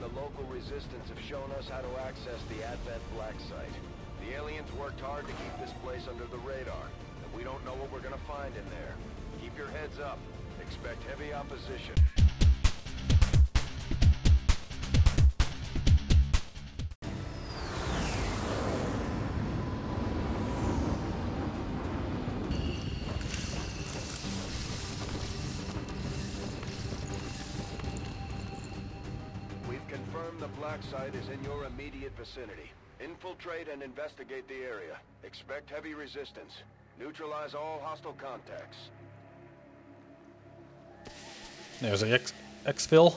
and the local resistance have shown us how to access the Advent Black Site. The aliens worked hard to keep this place under the radar, and we don't know what we're gonna find in there. Keep your heads up. Expect heavy opposition. Black site is in your immediate vicinity. Infiltrate and investigate the area. Expect heavy resistance. Neutralize all hostile contacts. There's a X Xfil.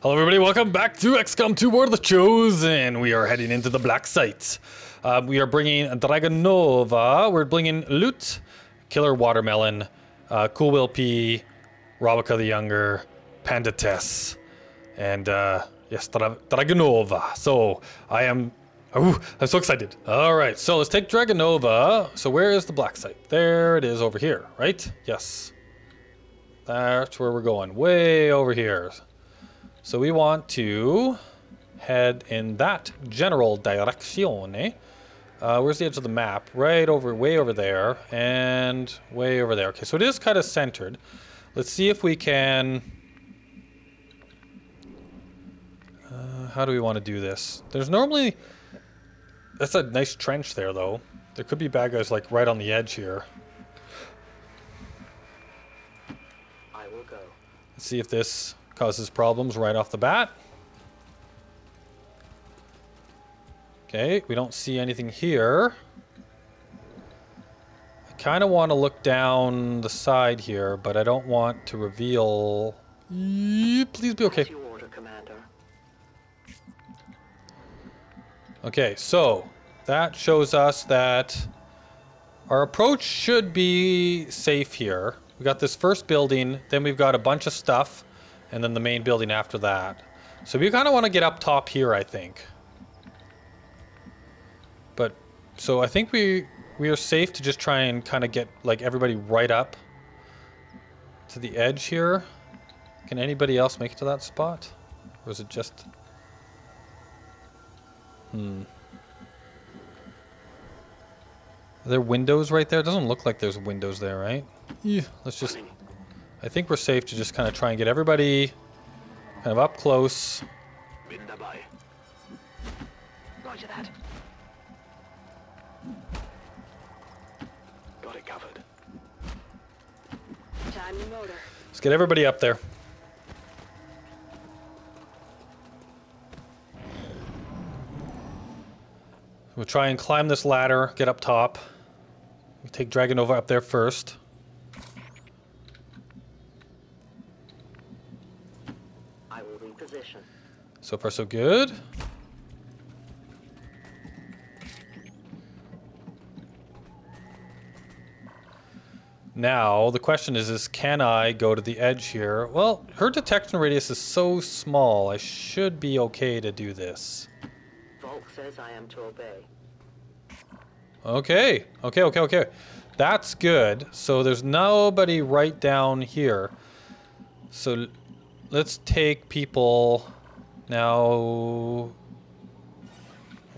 Hello, everybody. Welcome back to XCOM 2 War of the Chosen. We are heading into the Black Site. Uh, we are bringing Dragonova. We're bringing Loot, Killer Watermelon, uh, Cool Will P, Robica the Younger, Panda Tess, and uh, yes, Dra- Dragonova. So I am. I'm so excited. All right, so let's take Dragonova. So where is the Black Site? There it is over here, right? Yes. That's where we're going. Way over here. So we want to head in that general direction. Eh? Uh, where's the edge of the map? Right over, way over there, and way over there. Okay, so it is kind of centered. Let's see if we can... Uh, how do we want to do this? There's normally... That's a nice trench there, though. There could be bad guys, like, right on the edge here. I will go. Let's see if this causes problems right off the bat. Okay, we don't see anything here. I kind of want to look down the side here, but I don't want to reveal... Please be okay. Okay, so that shows us that our approach should be safe here. We got this first building, then we've got a bunch of stuff, and then the main building after that. So we kind of want to get up top here, I think. But so I think we we are safe to just try and kind of get like everybody right up to the edge here. Can anybody else make it to that spot? Or is it just Hmm. Are there windows right there? It doesn't look like there's windows there, right? Yeah. Let's just... I think we're safe to just kind of try and get everybody kind of up close. Roger that. Got it covered. Time your motor. Let's get everybody up there. We'll try and climb this ladder, get up top. We take Dragonova up there first. I will reposition. So far, so good. Now, the question is, is can I go to the edge here? Well, her detection radius is so small, I should be okay to do this. Volk says I am to obey. Okay, okay, okay, okay. That's good. So there's nobody right down here. So let's take people now.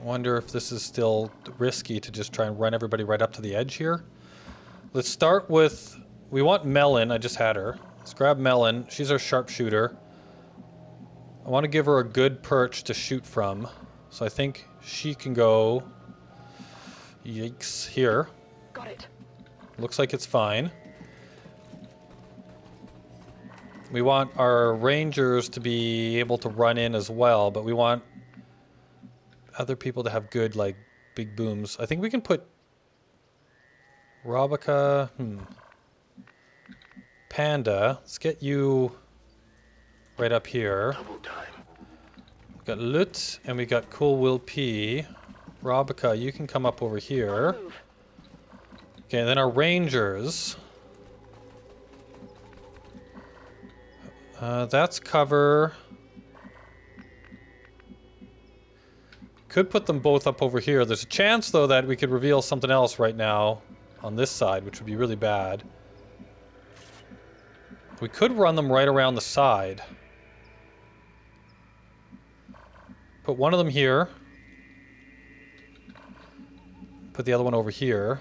Wonder if this is still risky to just try and run everybody right up to the edge here. Let's start with. We want Melon. I just had her. Let's grab Melon. She's our sharpshooter. I want to give her a good perch to shoot from. So I think she can go. Yikes, here. Got it. Looks like it's fine. We want our rangers to be able to run in as well, but we want other people to have good, like, big booms. I think we can put Robica, hmm. Panda, let's get you right up here. Double time. Got Lut and we got Cool Will P. Robica, you can come up over here. Okay, then our rangers. Uh, that's cover. Could put them both up over here. There's a chance, though, that we could reveal something else right now on this side, which would be really bad. We could run them right around the side. Put one of them here. Put the other one over here.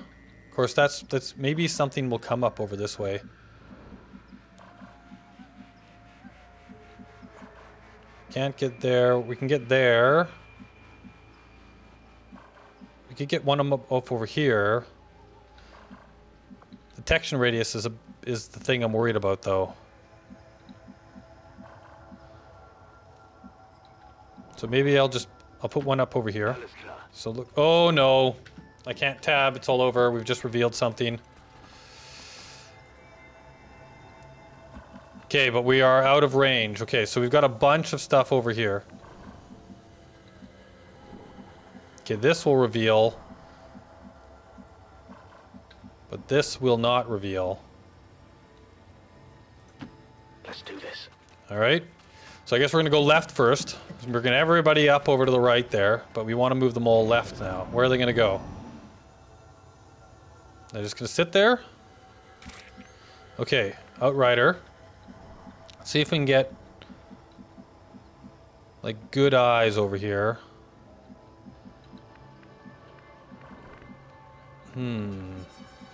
Of course, that's that's maybe something will come up over this way. Can't get there. We can get there. We could get one of them up, up over here. Detection radius is a is the thing I'm worried about, though. So maybe I'll just I'll put one up over here. So look. Oh no, I can't tab. It's all over. We've just revealed something. Okay, but we are out of range. Okay, so we've got a bunch of stuff over here. Okay, this will reveal. But this will not reveal. Let's do this. All right. So I guess we're going to go left first. To everybody up over to the right there, but we want to move them all left now. Where are they going to go? They're just going to sit there? Okay, Outrider. Let's see if we can get like good eyes over here. Hmm.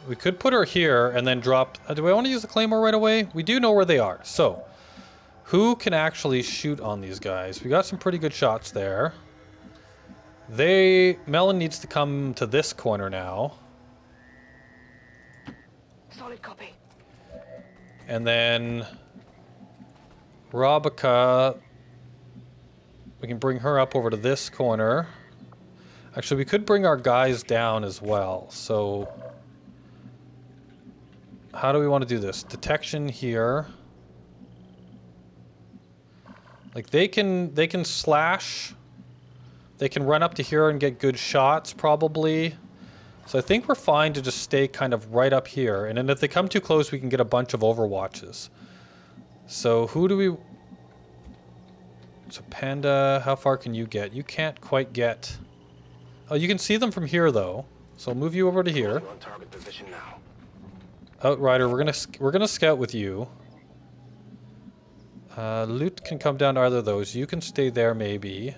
We could put her here and then drop... Uh, do I want to use the Claymore right away? We do know where they are. So, who can actually shoot on these guys? We got some pretty good shots there. They... Melon needs to come to this corner now. Solid copy. And then... Robica... We can bring her up over to this corner. Actually, we could bring our guys down as well. So... How do we want to do this? Detection here. Like they can they can slash. They can run up to here and get good shots probably. So I think we're fine to just stay kind of right up here. And then if they come too close, we can get a bunch of overwatches. So who do we... So Panda, how far can you get? You can't quite get... Oh, you can see them from here though. So I'll move you over to here. We're on target position now. Oh, Outrider, we're gonna we're gonna scout with you. Uh, loot can come down to either of those. You can stay there, maybe.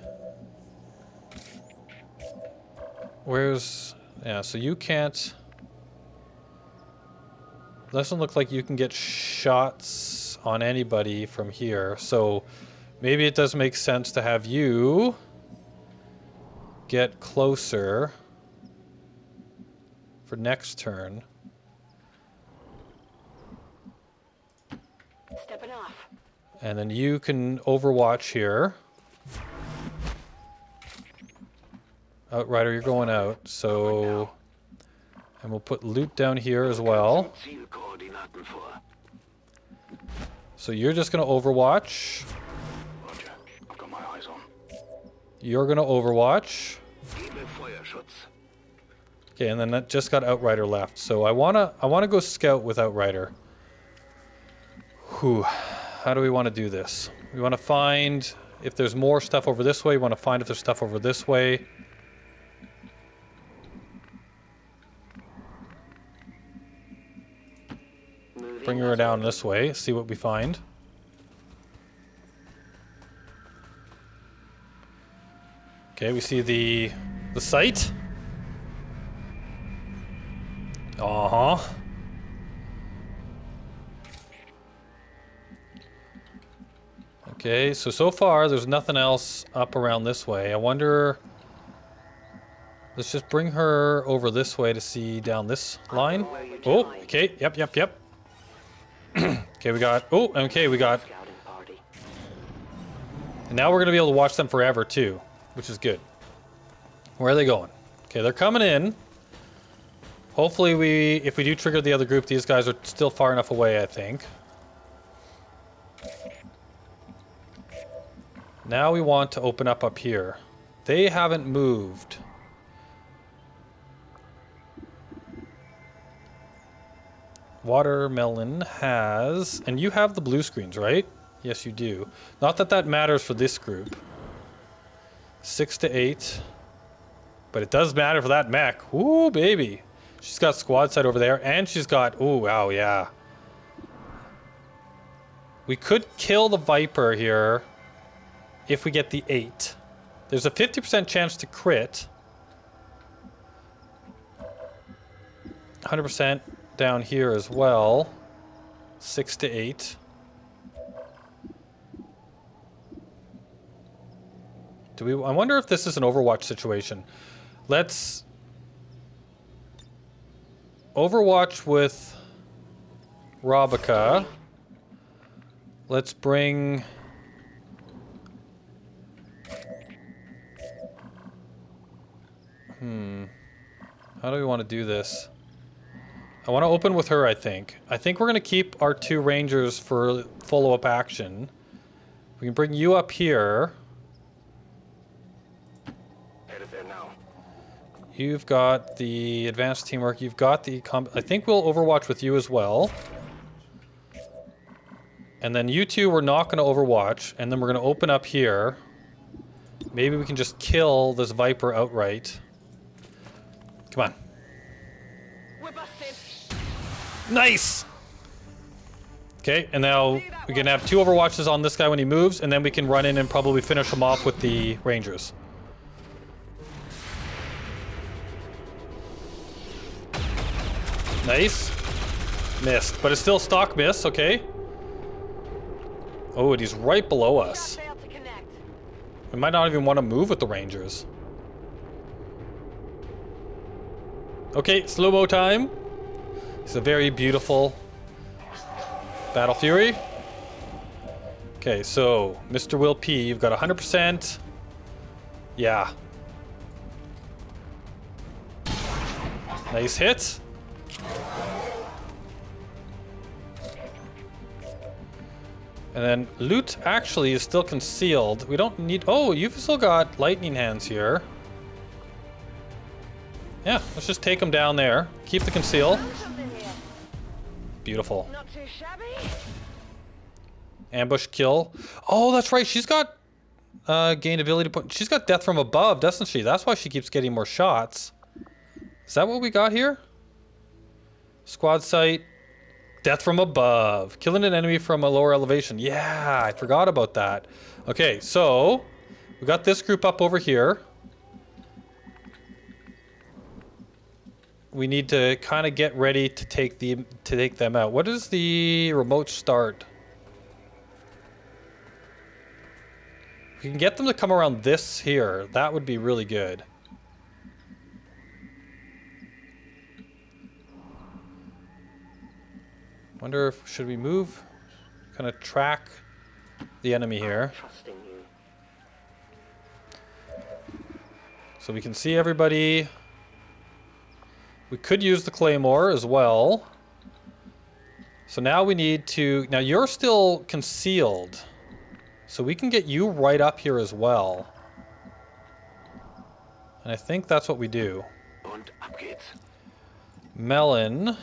Where's yeah? So you can't. Doesn't look like you can get shots on anybody from here. So maybe it does make sense to have you get closer for next turn. Stepping off. And then you can overwatch here. Oh, Outrider, you're going out, so... And we'll put loot down here as well. So you're just overwatch. My eyes on. You're gonna overwatch. Okay, and then that just got Outrider left. So I wanna I wanna go scout with Outrider. Whew. How do we want to do this? We want to find if there's more stuff over this way. We want to find if there's stuff over this way. Bring her down this way. See what we find. Okay, we see the the site. Okay, so so far there's nothing else up around this way. I wonder. Let's just bring her over this way to see down this line. Oh, okay, yep, yep, yep. okay, we got. Oh, okay, we got. And now we're gonna be able to watch them forever too, which is good. Where are they going? Okay, they're coming in. Hopefully, we if we do trigger the other group, these guys are still far enough away. I think. Now we want to open up up here. They haven't moved. Watermelon has, and you have the blue screens, right? Yes, you do. Not that that matters for this group. Six to eight. But it does matter for that mech. Ooh, baby. She's got squad sight over there, and she's got, ooh, wow, yeah. We could kill the Viper here if we get the eight. There's a 50% chance to crit. 100% down here as well. 6 to 8. Do we I wonder if this is an Overwatch situation. Let's Overwatch with Robica. Let's bring Hmm. How do we want to do this? I want to open with her, I think. I think we're going to keep our two rangers for follow-up action. We can bring you up here. Headed there now. You've got the advanced teamwork. You've got the... I think we'll overwatch with you as well. And then you two, we're not going to overwatch. And then we're going to open up here. Maybe we can just kill this Viper outright. Come on. We're busted. Nice! Okay, and now we can have two overwatches on this guy when he moves, and then we can run in and probably finish him off with the rangers. Nice. Missed, but it's still stock miss, okay. Oh, and he's right below us. Failed to connect. We might not even want to move with the rangers. Okay, slow-mo time. It's a very beautiful Battle Fury. Okay, so Mr. Will P, you've got 100%. Yeah. Nice hit. And then loot actually is still concealed. We don't need... Oh, you've still got lightning hands here. Yeah, let's just take them down there. Keep the conceal. Beautiful. Ambush kill. Oh, that's right. She's got uh, gained ability to point. She's got death from above, doesn't she? That's why she keeps getting more shots. Is that what we got here? Squad sight. Death from above. Killing an enemy from a lower elevation. Yeah, I forgot about that. Okay, so we got this group up over here. We need to kind of get ready to take the to take them out. What is the remote start? We can get them to come around this here, that would be really good. Wonder if should we move, kind of track the enemy here, so we can see everybody. We could use the claymore as well. So now we need to. Now you're still concealed, so we can get you right up here as well. And I think that's what we do. Melon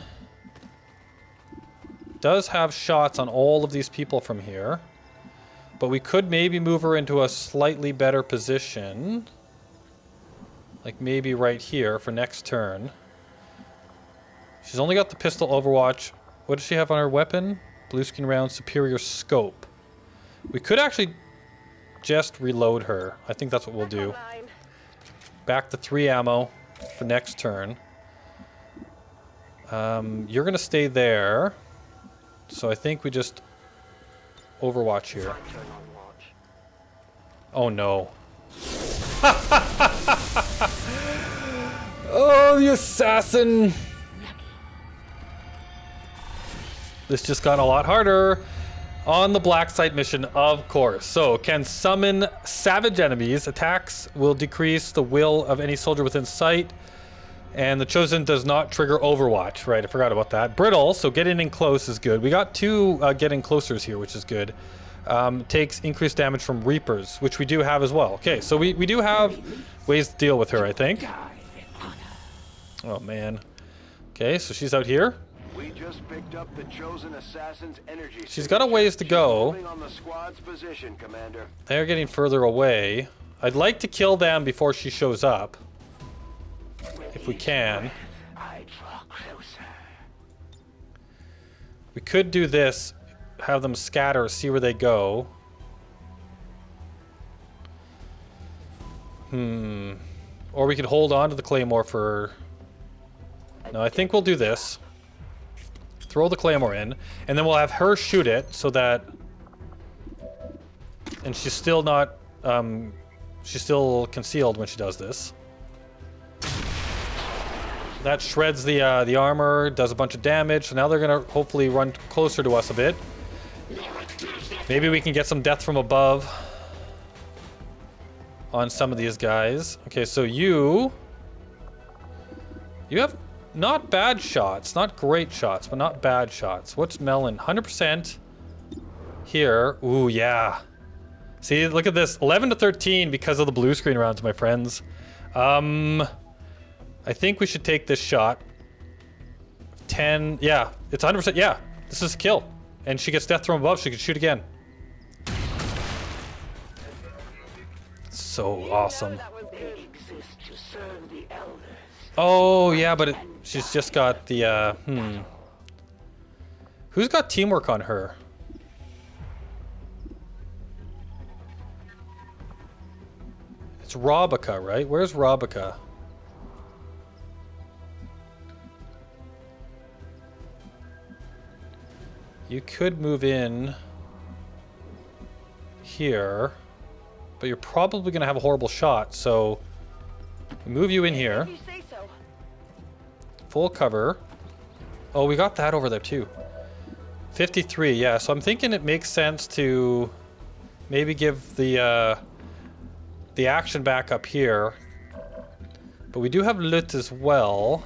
does have shots on all of these people from here. But we could maybe move her into a slightly better position. Like maybe right here for next turn. She's only got the pistol overwatch. What does she have on her weapon? Blue screen round, superior scope. We could actually just reload her. I think that's what we'll do. Back to three ammo for next turn. Um, you're gonna stay there. So I think we just overwatch here. Oh no. oh, the assassin! This just got a lot harder on the black site mission, of course. So, can summon savage enemies. Attacks will decrease the will of any soldier within sight. And the Chosen does not trigger Overwatch. Right, I forgot about that. Brittle, so getting in close is good. We got two uh, getting closers here, which is good. Um, takes increased damage from Reapers, which we do have as well. Okay, so we, we do have ways to deal with her, I think. Oh, man. Okay, so she's out here. We just picked up the chosen assassin's energy. She's got a ways to go. on the squad's position, Commander. They're getting further away. I'd like to kill them before she shows up. If we can. I draw closer. We could do this, have them scatter, see where they go. Hmm. Or we could hold on to the claymore for... No, I think we'll do this. Throw the claymore in, and then we'll have her shoot it so that... And she's still not... Um, she's still concealed when she does this. That shreds the uh, the armor, does a bunch of damage. So now they're gonna hopefully run closer to us a bit. Maybe we can get some death from above on some of these guys. Okay, so you you have not bad shots, not great shots, but not bad shots. What's Melon? 100% here. Ooh, yeah. See, look at this. 11 to 13 because of the blue screen rounds, my friends. Um, I think we should take this shot. 10, yeah, it's 100%, yeah. This is a kill. And she gets death from above, she can shoot again. So awesome. That was good. exist to serve the elders. Oh, yeah, but it, she's just got the, uh, hmm. Who's got teamwork on her? It's Robica, right? Where's Robica? You could move in here, but you're probably going to have a horrible shot, so move you in here. Full cover. Oh, we got that over there too. 53, yeah. So I'm thinking it makes sense to maybe give the uh, the action back up here. But we do have loot as well.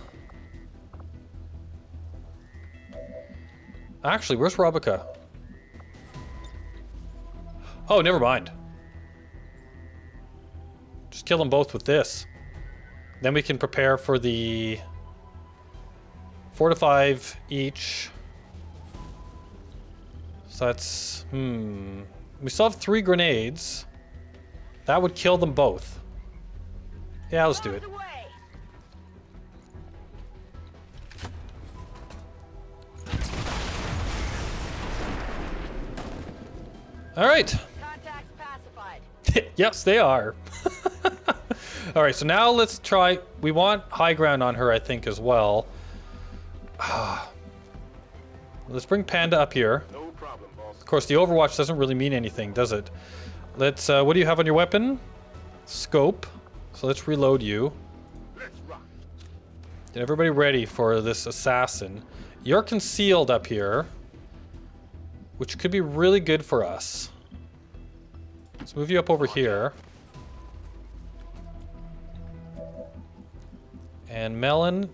Actually, where's Robica? Oh, never mind. Just kill them both with this. Then we can prepare for the four to five each. So that's hmm. We still have three grenades. That would kill them both. Yeah, let's do it. All right. Yes, they are. All right, so now let's try. We want high ground on her, I think, as well. Let's bring Panda up here. No problem. Of course, the Overwatch doesn't really mean anything, does it? Let's. Uh, what do you have on your weapon? Scope. So let's reload you. Let's. Get everybody ready for this assassin. You're concealed up here, which could be really good for us. Let's move you up over here. And Melon,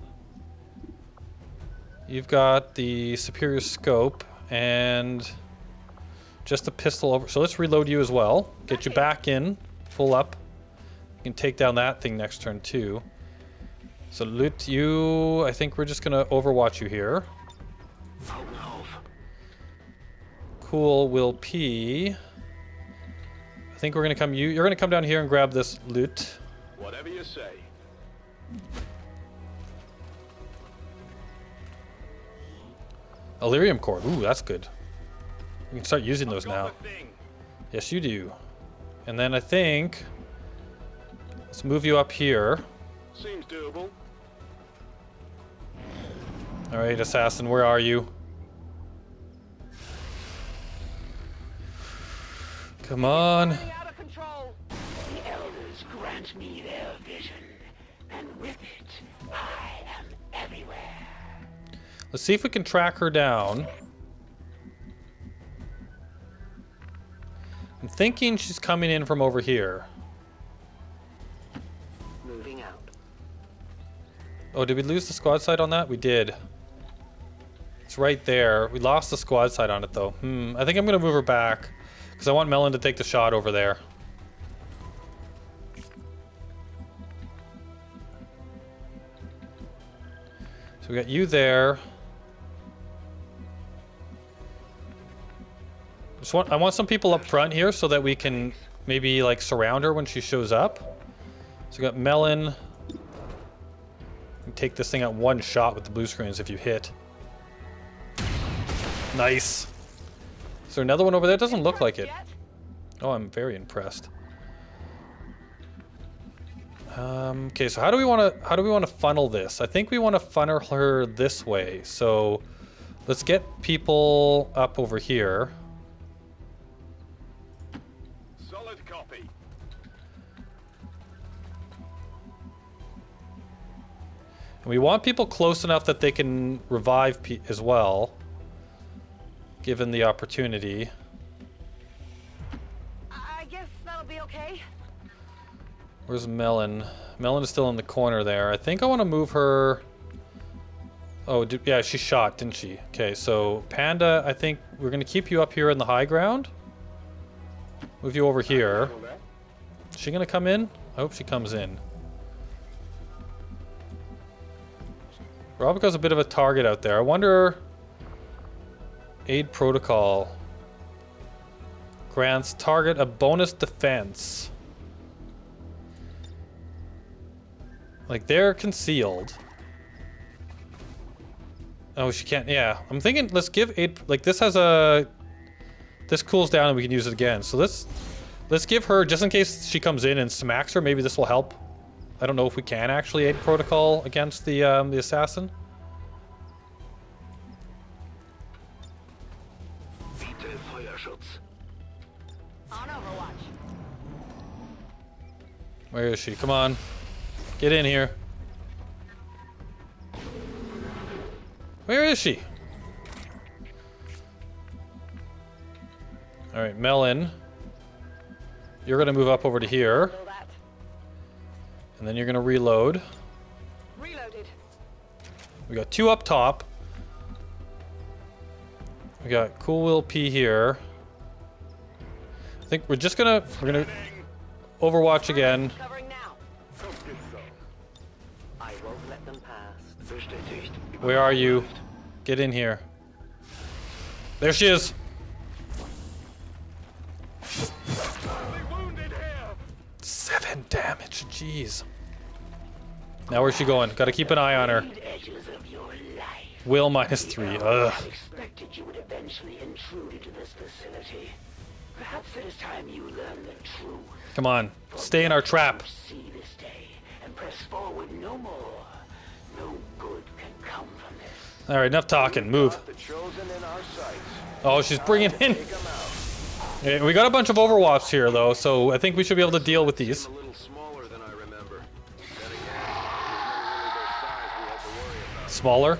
you've got the superior scope and just a pistol over. So let's reload you as well. Get you back in, full up. You can take down that thing next turn too. So loot you. I think we're just gonna overwatch you here. Cool. Will P. I think we're gonna come. You. You're gonna come down here and grab this loot. Whatever you say. Elerium core. Ooh, that's good. We can start using those now. Got the thing. Yes, you do. And then I think let's move you up here. Seems doable. All right, assassin, where are you? Come on. Let's see if we can track her down. I'm thinking she's coming in from over here. Moving out. Oh, did we lose the squad sight on that? We did. It's right there. We lost the squad sight on it though. Hmm. I think I'm gonna move her back because I want Melon to take the shot over there. So we got you there. Just want, I want some people up front here so that we can maybe like surround her when she shows up. So we got Melon. Take this thing out one shot with the blue screens if you hit. Nice. Is there another one over there? Doesn't look like it. Oh, I'm very impressed. Um, okay, so how do we want to how do we want to funnel this? I think we want to funnel her this way. So let's get people up over here. And we want people close enough that they can revive pe as well, given the opportunity. I guess that'll be okay. Where's Melon? Melon is still in the corner there. I think I want to move her. Oh, did, yeah, she shot, didn't she? Okay, so Panda, I think we're going to keep you up here in the high ground. Move you over here. Is she going to come in? I hope she comes in. Robica's a bit of a target out there. I wonder... Aid protocol. Grants target a bonus defense. Like, they're concealed. Oh, she can't. Yeah. I'm thinking, let's give aid. Like, this has a. This cools down and we can use it again. So let's. Let's give her, just in case she comes in and smacks her, maybe this will help. I don't know if we can actually aid protocol against the, um, the assassin. Bitte Feuerschutz. On Overwatch. Where is she? Come on. Get in here. Where is she? Alright, Melon. You're gonna move up over to here, Feel that. And then you're gonna reload. Reloaded. We got two up top. We got Cool Will P here. I think we're just gonna we're gonna Overwatch again. Covering now. I won't let them pass. Bestätigt. Where are you? Get in here. There she is. Seven damage. Jeez. Now where's she going? Got to keep an eye on her. The edges of your life. Will minus three. Ugh. I expected you would eventually intrude into this facility. Perhaps it is time you learn the truth. Come on. Stay in our trap. See this day and press forward no more. No good can come from this. All right, enough talking. Move. The chosen in our sights. Oh, she's bringing in. Take them out. Yeah, we got a bunch of Overwatch here, though, so I think we should be able to deal with these. Smaller.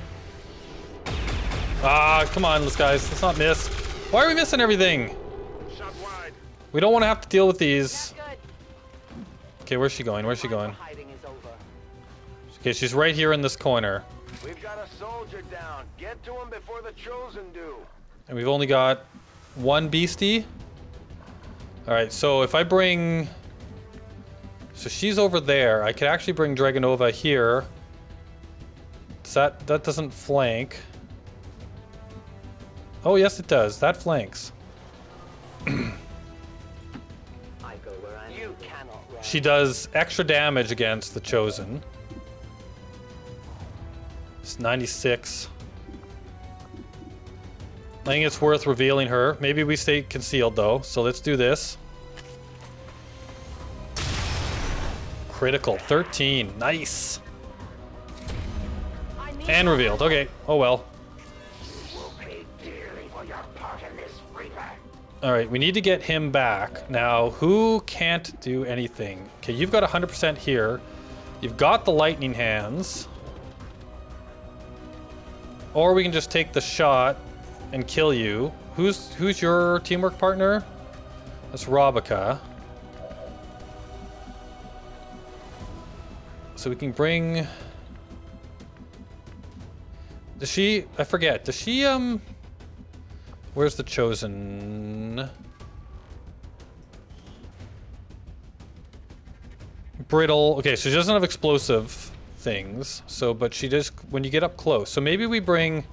Ah, come on, let's guys. Let's not miss. Why are we missing everything? Shot wide. We don't want to have to deal with these. Okay, where's she going? Where's she going? Hiding is over. Okay, she's right here in this corner. We've got a soldier down. Get to him before the chosen do. And we've only got one beastie. Alright, so if I bring... So she's over there. I could actually bring Dragonova here. Does that... That doesn't flank. Oh, yes it does. That flanks. I go where I'm You cannot. She does extra damage against the Chosen. It's 96. I think it's worth revealing her. Maybe we stay concealed though, so let's do this. Critical, 13, nice. And revealed, okay, oh well. Alright, we need to get him back. Now, who can't do anything? Okay, you've got 100% here. You've got the lightning hands. Or we can just take the shot and kill you. Who's who's your teamwork partner? That's Robica. So we can bring... Does she... I forget. Does she, um... Where's the chosen? Brittle. Okay, so she doesn't have explosive things. So, but she does when you get up close. So maybe we bring.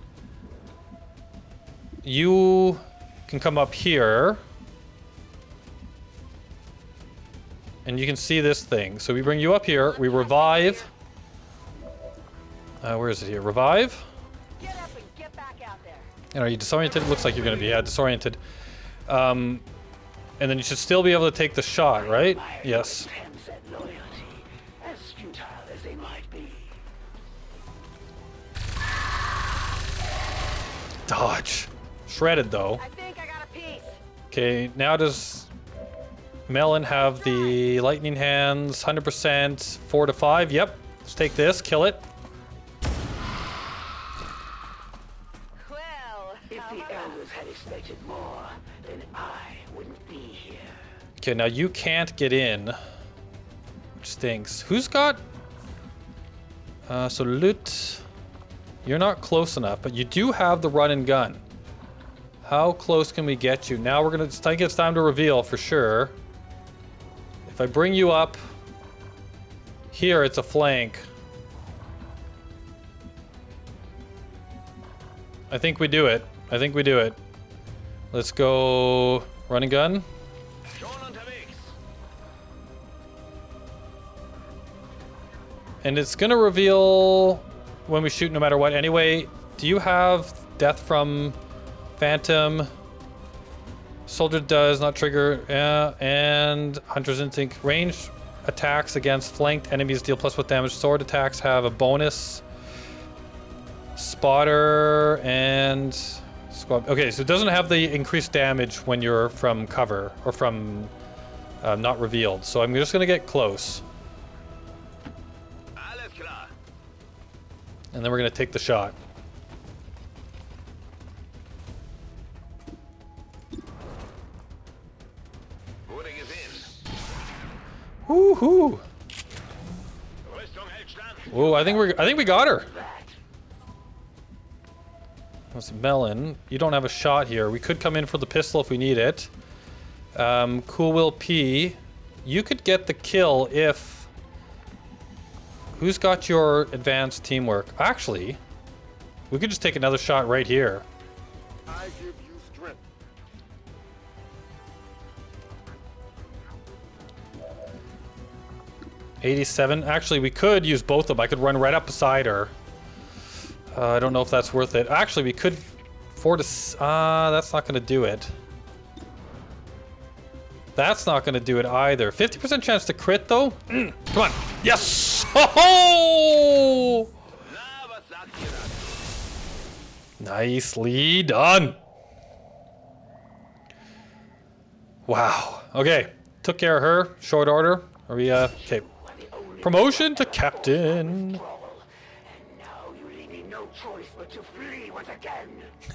You can come up here. And you can see this thing. So we bring you up here. We revive. Uh, where is it here? Revive. You know, you're disoriented. Looks like you're going to be, yeah, disoriented. Um, and then you should still be able to take the shot, right? Yes. Dodge. Shredded, though. Okay, now does Melon have the lightning hands? 100%, 4 to 5. Yep. Let's take this, kill it. Okay, now you can't get in, which stinks. Who's got? Uh, so loot. You're not close enough, but you do have the run and gun. How close can we get you? Now we're gonna. I think it's time to reveal for sure. If I bring you up here, it's a flank. I think we do it. I think we do it. Let's go run and gun. And it's gonna reveal when we shoot no matter what. Anyway, do you have death from Phantom? Soldier does not trigger, yeah, and Hunter's Instinct. Range attacks against flanked enemies deal plus with damage. Sword attacks have a bonus. Spotter and squad. Okay, so it doesn't have the increased damage when you're from cover or from uh, not revealed. So I'm just gonna get close. And then we're gonna take the shot. Boarding is in. Woohoo! Rüstung hält stand. Whoa, I think we're I think we got her. That's Melon. You don't have a shot here. We could come in for the pistol if we need it. Um, cool Will P. You could get the kill if. Who's got your advanced teamwork? Actually, we could just take another shot right here. I give you strength. Eighty-seven. Actually, we could use both of them. I could run right up beside her. Uh, I don't know if that's worth it. Actually, we could. Four to. s- Uh, that's not going to do it. That's not going to do it either. 50% chance to crit, though? Mm, come on. Yes! Oh! Na, was sagt ihr dazu? Nicely done. Wow. Okay. Took care of her. Short order. Are we, uh, okay. Promotion to captain. trouble. And now you leave me no choice but to flee once again.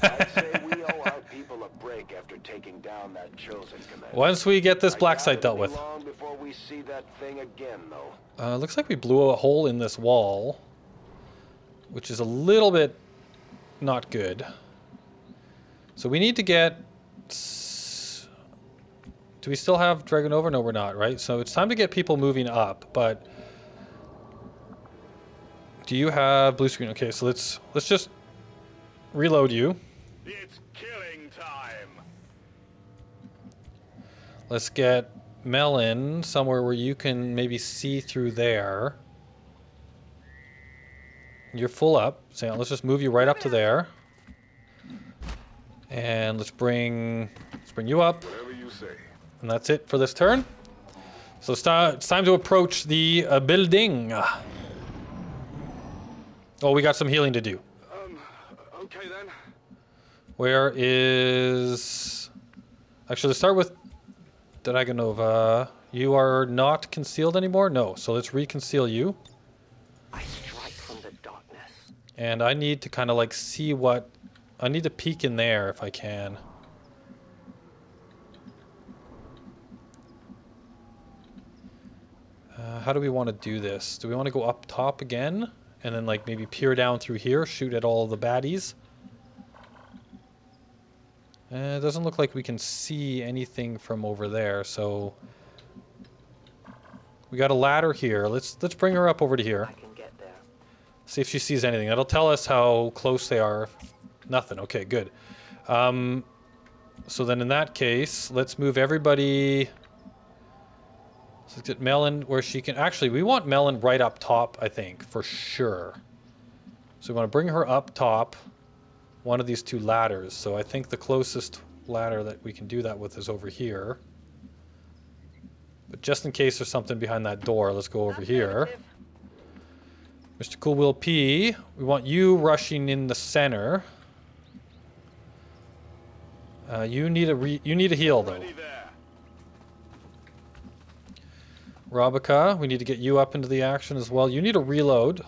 I'd say we owe our people a break after taking down that chosen commander. Once we get this black site dealt with. Long before we see that thing again, though. Uh, looks like we blew a hole in this wall, which is a little bit not good. So we need to get. Do we still have Dragonova? No, we're not, right? So it's time to get people moving up. But do you have blue screen? Okay, so let's let's just reload you. It's killing time. Let's get Melon somewhere where you can maybe see through there. You're full up. So let's just move you right up to there. And let's bring let's bring you up. Whatever you say. And that's it for this turn. So it's, it's time to approach the uh, building. Oh, we got some healing to do. Um, okay then. Where is... Actually, let's start with Dragonova. You are not concealed anymore? No. So let's reconceal you. I strike from the darkness. And I need to kind of like see what... I need to peek in there if I can. Uh, how do we want to do this? Do we want to go up top again? And then like maybe peer down through here, shoot at all the baddies? Uh, it doesn't look like we can see anything from over there, so... We got a ladder here. Let's let's bring her up over to here. I can get there. See if she sees anything. That'll tell us how close they are. Nothing. Okay, good. Um, so then in that case, let's move everybody. Let's get Melon where she can. Actually, we want Melon right up top, I think, for sure. So we want to bring her up top, one of these two ladders. So I think the closest ladder that we can do that with is over here. But just in case there's something behind that door, let's go over here. Mr. Cool Will P, we want you rushing in the center. Uh, you need a re you need a heal though. Ready. Robica, we need to get you up into the action as well. You need a reload.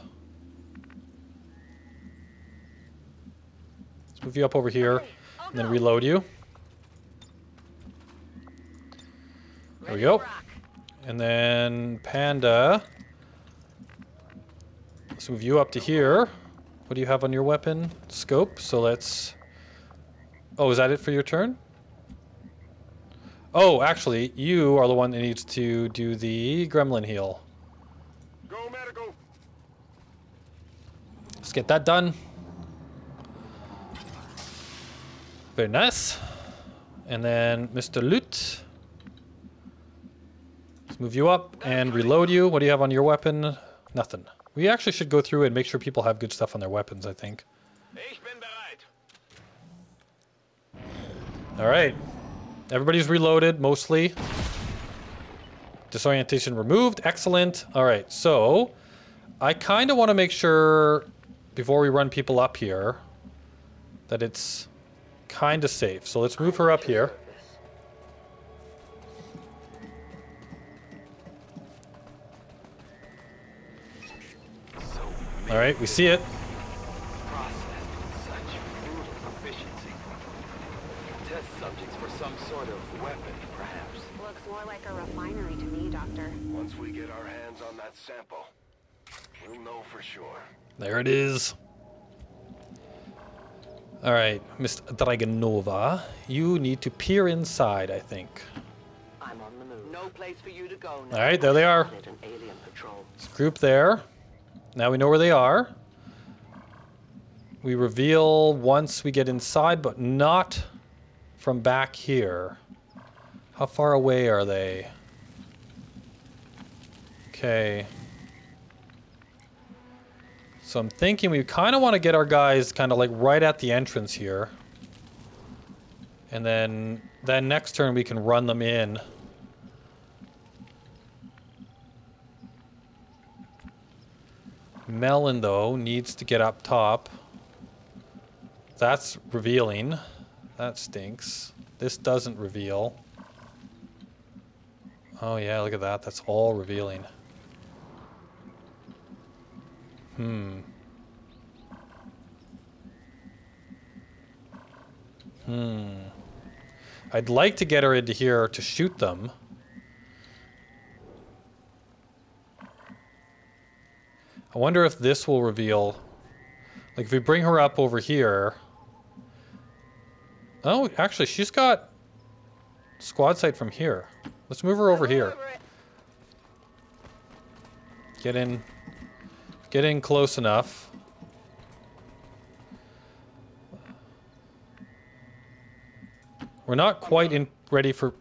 Move you up over here and then reload you. There we go. And then Panda. Let's move you up to here. What do you have on your weapon? Scope. So let's... Oh, is that it for your turn? Oh, actually, you are the one that needs to do the gremlin heal. Go medical. Let's get that done. Very nice. And then Mr. Loot. Let's move you up and reload you. What do you have on your weapon? Nothing. We actually should go through and make sure people have good stuff on their weapons, I think. Ich bin bereit. All right. Everybody's reloaded, mostly. Disorientation removed. Excellent. All right, so I kind of want to make sure before we run people up here that it's kind of safe. So let's move her up here. All right, we see it. Processed with such brutal proficiency. Test subjects for some sort of weapon, perhaps. Looks more like a refinery to me, Doctor. Once we get our hands on that sample, we'll know for sure. There it is. All right, Miss Dragonova, you need to peer inside, I think. I'm on the move. No place for you to go All right, there they are. Spotted an alien patrol. It's group there. Now we know where they are. We reveal once we get inside, but not from back here. How far away are they? Okay. So I'm thinking we kind of want to get our guys kind of like right at the entrance here. And then then next turn we can run them in. Melon, though, needs to get up top. That's revealing. That stinks. This doesn't reveal. Oh yeah, look at that. That's all revealing. Hmm. Hmm. I'd like to get her into here to shoot them. I wonder if this will reveal... Like, if we bring her up over here... Oh, actually, she's got squad sight from here. Let's move her over here. Get in... Get in close enough. We're not quite in ready for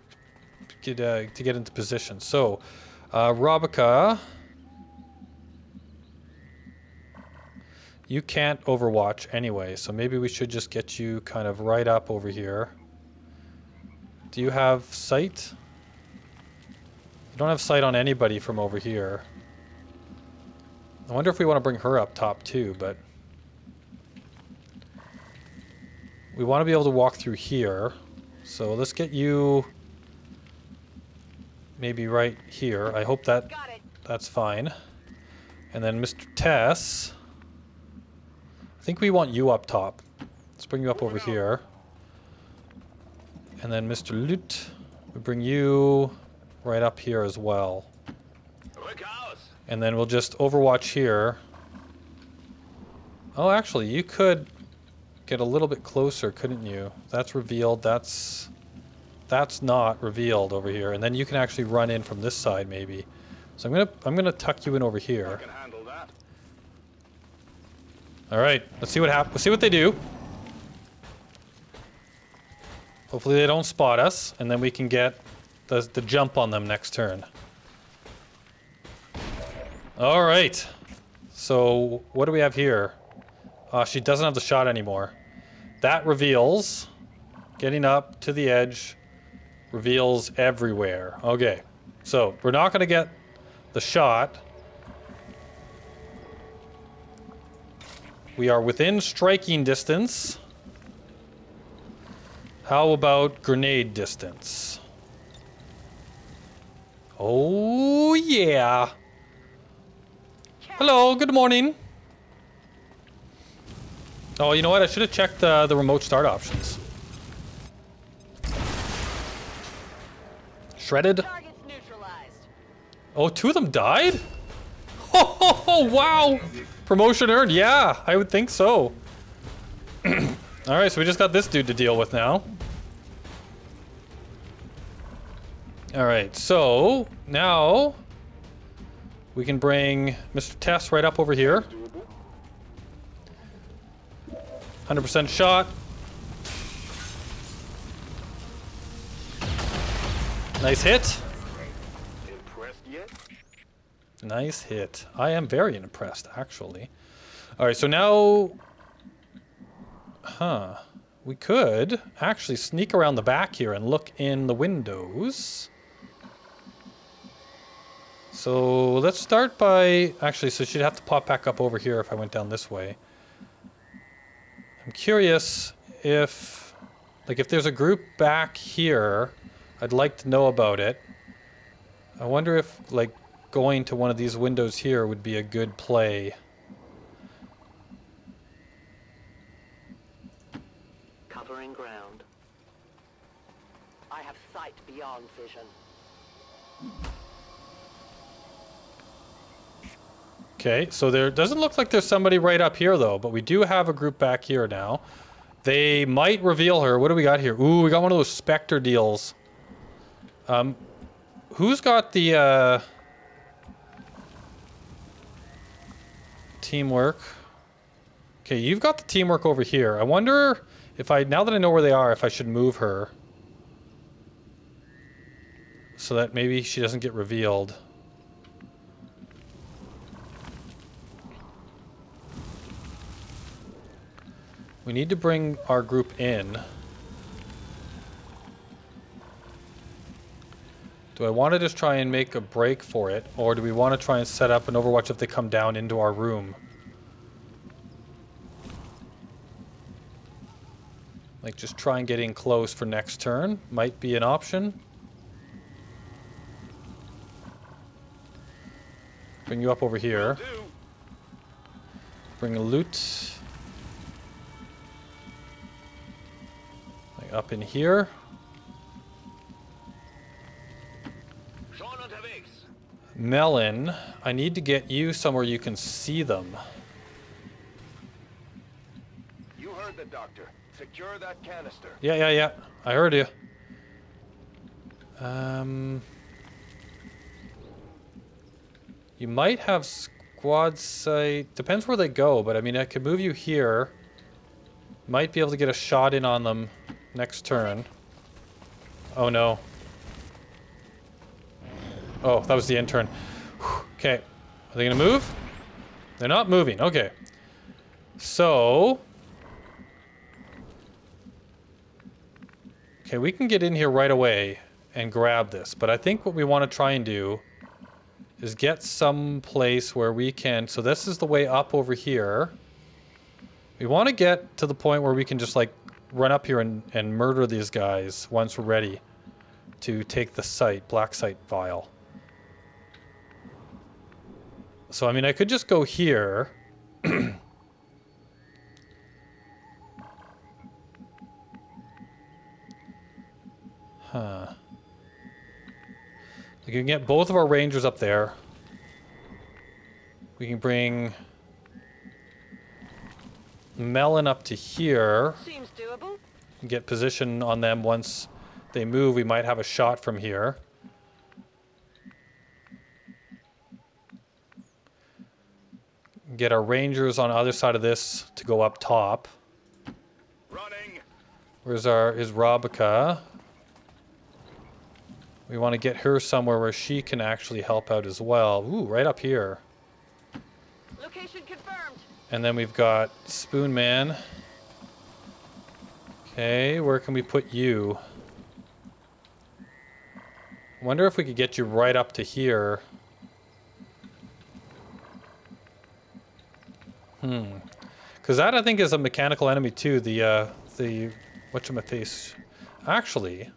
get, uh, to get into position. So, uh, Robica... You can't overwatch anyway, so maybe we should just get you kind of right up over here. Do you have sight? You don't have sight on anybody from over here. I wonder if we want to bring her up top too, but... We want to be able to walk through here. So let's get you maybe right here. I hope that that's fine. And then Mr. Tess... I think we want you up top. Let's bring you up over here. And then Mr. Loot, we bring you right up here as well. And then we'll just overwatch here. Oh, actually, you could get a little bit closer, couldn't you? That's revealed. That's that's not revealed over here. And then you can actually run in from this side, maybe. So I'm gonna I'm gonna tuck you in over here. All right, let's see what happens. Let's see what they do. Hopefully they don't spot us, and then we can get the, the jump on them next turn. All right. So what do we have here? Uh, she doesn't have the shot anymore. That reveals, getting up to the edge, reveals everywhere. Okay. So we're not going to get the shot. We are within striking distance. How about grenade distance? Oh, yeah. Hello, good morning. Oh, you know what? I should have checked uh, the remote start options. Shredded. Oh, two of them died? Oh, wow. Promotion earned. Yeah, I would think so. All right, so we just got this dude to deal with now. All right, so now we can bring Mr. Tess right up over here. 100% shot. Nice hit. Nice hit. I am very impressed, actually. All right, so now... Huh. We could actually sneak around the back here and look in the windows. So let's start by... Actually, so she'd have to pop back up over here if I went down this way. I'm curious if... Like, if there's a group back here, I'd like to know about it. I wonder if, like, going to one of these windows here would be a good play. Covering ground. I have sight beyond vision. Okay, so there doesn't look like there's somebody right up here though, but we do have a group back here now. They might reveal her. What do we got here? Ooh, we got one of those Spectre deals. Um, who's got the, uh... Teamwork. Okay, you've got the teamwork over here. I wonder if I, now that I know where they are, if I should move her. So that maybe she doesn't get revealed. We need to bring our group in. Do I want to just try and make a break for it, or do we want to try and set up an overwatch if they come down into our room? Like, just try and get in close for next turn. Might be an option. Bring you up over here. Bring a loot. Up in here. Melon, I need to get you somewhere you can see them. You heard the doctor. Secure that canister. Yeah, yeah, yeah. I heard you. Um, you might have squad sight. Depends where they go, but I mean, I could move you here. Might be able to get a shot in on them next turn. Oh no. Oh, that was the intern. Okay. Are they gonna move? They're not moving. Okay. So, Okay, we can get in here right away and grab this, but I think what we want to try and do is get some place where we can... So this is the way up over here. We want to get to the point where we can just, like, run up here and, and murder these guys once we're ready to take the site, black site vial. So, I mean, I could just go here... Huh. We can get both of our rangers up there. We can bring Melon up to here. Seems doable. Get position on them once they move. We might have a shot from here. Get our rangers on the other side of this to go up top. Running. Where's our is Robica? We want to get her somewhere where she can actually help out as well. Ooh, right up here. And then we've got Spoon Man. Okay, where can we put you? Wonder if we could get you right up to here. Hmm. Because that, I think, is a mechanical enemy too. The, uh, the, whatchamacface. Actually,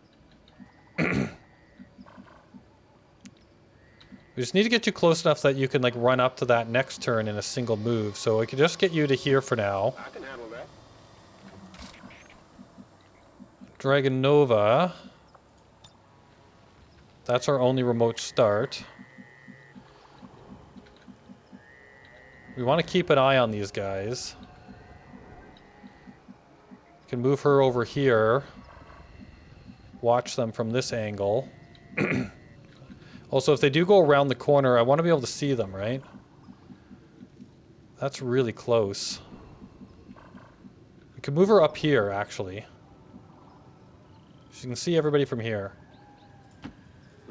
just need to get you close enough that you can like run up to that next turn in a single move. So I could just get you to here for now. I can handle that. Dragonova. That's our only remote start. We want to keep an eye on these guys. We can move her over here. Watch them from this angle. also, if they do go around the corner, I want to be able to see them, right? That's really close. We could move her up here, actually. She can see everybody from here.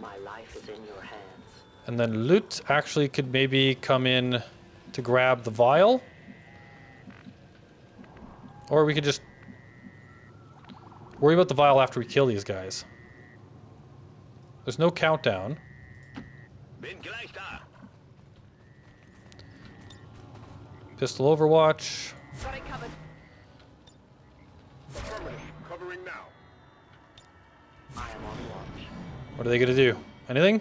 My life is in your hands. And then Loot actually could maybe come in to grab the vial. Or we could just worry about the vial after we kill these guys. There's no countdown. Bin gleich da. Pistol Overwatch. Got it covered. Covering now. I am on watch. What are they going to do? Anything?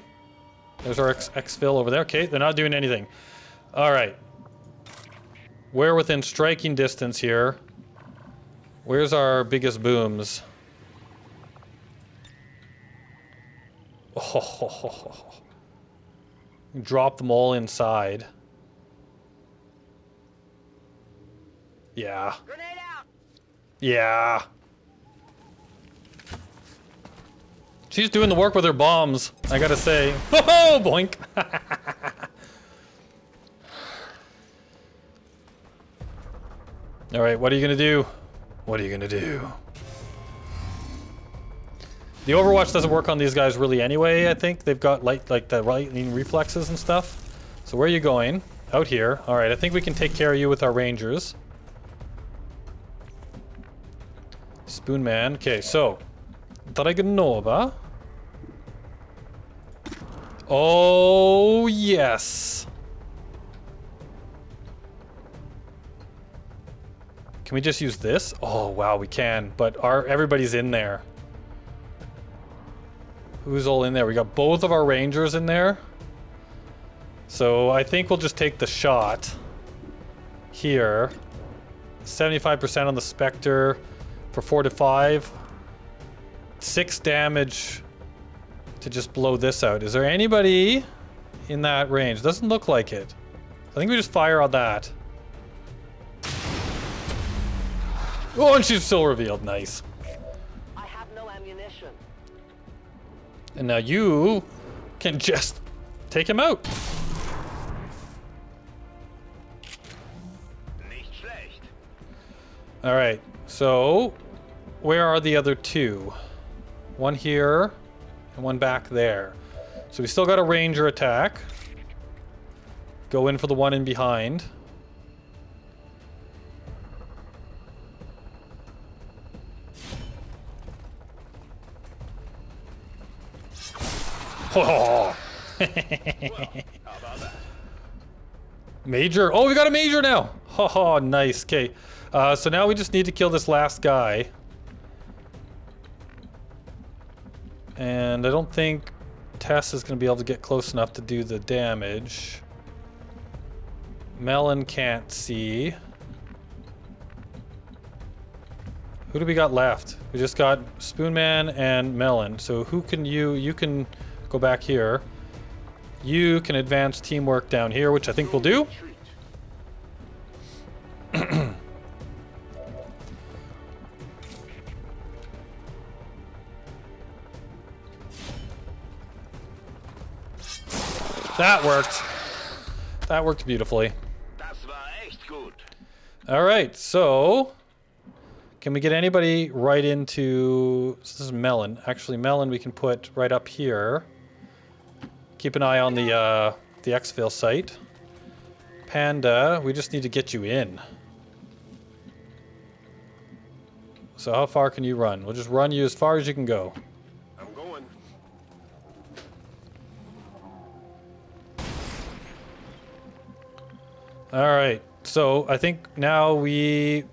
There's our X exfil over there. Okay, they're not doing anything. All right. We're within striking distance here. Where's our biggest booms? Oh, drop them all inside. Yeah. Out. Yeah. She's doing the work with her bombs, I gotta say. Oh, boink. All right, what are you gonna do? What are you gonna do? The Overwatch doesn't work on these guys really anyway, I think. They've got light, like the lightning reflexes and stuff. So where are you going? Out here. All right, I think we can take care of you with our rangers. Spoon Man. Okay, so Dragonova. Oh yes. Can we just use this? Oh wow, we can. But our everybody's in there. Who's all in there? We got both of our rangers in there. So I think we'll just take the shot here. 75% on the Spectre for 4 to 5. 6 damage to just blow this out. Is there anybody in that range? Doesn't look like it. I think we just fire on that. Oh, and she's still revealed. Nice. And now you can just take him out. All right. So, where are the other two? One here and one back there. So we still got a ranger attack. Go in for the one in behind. Oh. Major. Oh, we got a major now. Oh, nice. Okay. Uh, so now we just need to kill this last guy. And I don't think Tess is going to be able to get close enough to do the damage. Melon can't see. Who do we got left? We just got Spoonman and Melon. So who can you... You can go back here. You can advance teamwork down here, which I think we'll do. That worked. That worked beautifully. Das war echt gut. All right, so can we get anybody right into? So this is Melon. Actually, Melon we can put right up here. Keep an eye on the uh, the exfil site. Panda, we just need to get you in. So how far can you run? We'll just run you as far as you can go. I'm going. All right. So I think now we